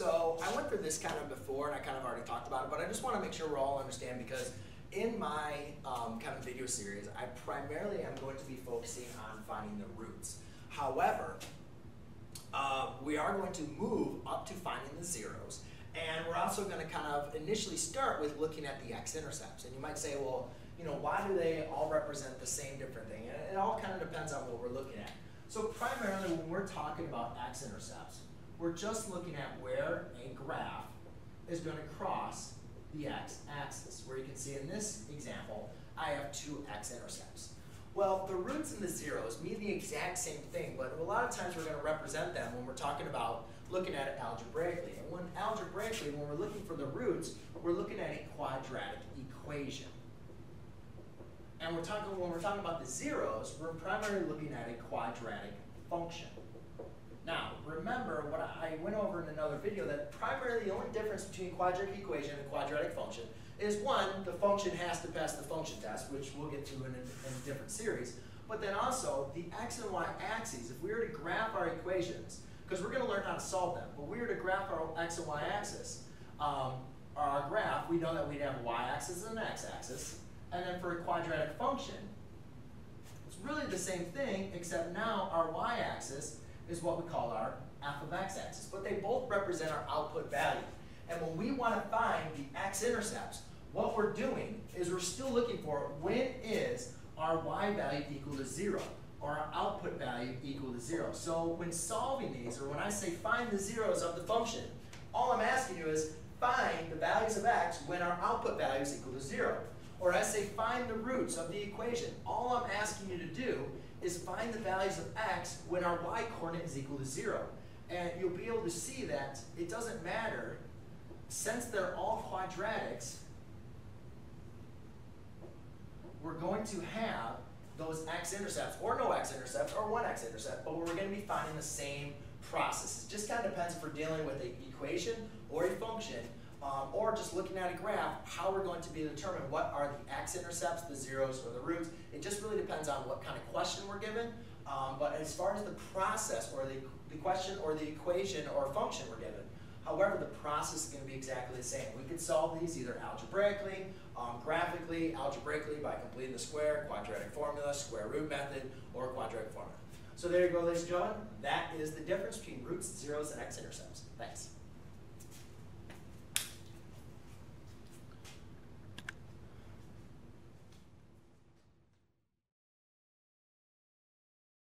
So I went through this kind of before, and I kind of already talked about it, but I just want to make sure we all understand because in my um, kind of video series, I primarily am going to be focusing on finding the roots. However, uh, we are going to move up to finding the zeros, and we're also going to kind of initially start with looking at the x-intercepts. And you might say, well, you know, why do they all represent the same different thing? And it all kind of depends on what we're looking at. So primarily when we're talking about x-intercepts, we're just looking at where a graph is going to cross the x-axis, where you can see in this example, I have two x-intercepts. Well, the roots and the zeros mean the exact same thing, but a lot of times we're going to represent them when we're talking about looking at it algebraically. And when algebraically, when we're looking for the roots, we're looking at a quadratic equation. And we're talking when we're talking about the zeros, we're primarily looking at a quadratic function. I went over in another video that primarily the only difference between quadratic equation and quadratic function is one, the function has to pass the function test, which we'll get to in a, in a different series. But then also, the x and y axes, if we were to graph our equations, because we're going to learn how to solve them, but we were to graph our x and y axis, um, our graph, we know that we'd have a y-axis and an x-axis. And then for a quadratic function, it's really the same thing, except now our y-axis is what we call our of x axis. But they both represent our output value. And when we want to find the x-intercepts, what we're doing is we're still looking for when is our y value equal to 0 or our output value equal to 0. So when solving these, or when I say find the zeros of the function, all I'm asking you is find the values of x when our output value is equal to 0. Or I say find the roots of the equation. All I'm asking you to do is find the values of x when our y coordinate is equal to 0. And you'll be able to see that it doesn't matter, since they're all quadratics, we're going to have those x-intercepts, or no x-intercepts, or one x-intercept, but we're going to be finding the same process. It just kind of depends if we're dealing with an equation or a function, or just looking at a graph, how we're going to be determined what are the x-intercepts, the zeros, or the roots. It just really depends on what kind of question we're given. Um, but as far as the process or the, the question or the equation or function we're given, however, the process is going to be exactly the same. We could solve these either algebraically, um, graphically, algebraically by completing the square, quadratic formula, square root method, or quadratic formula. So there you go, ladies and gentlemen. That is the difference between roots, zeros, and x-intercepts. Thanks.